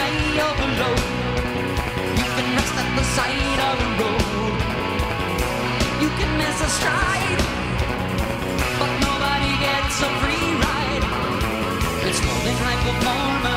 may overload. You can rest at the side of the road. You can miss a stride, but nobody gets a free ride. It's more high performance.